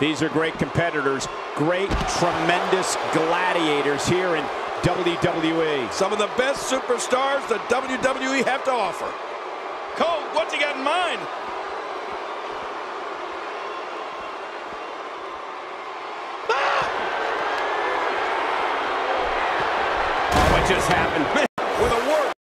These are great competitors, great, tremendous gladiators here in WWE. Some of the best superstars the WWE have to offer. Cole, what's he got in mind? Ah! Oh, what just happened?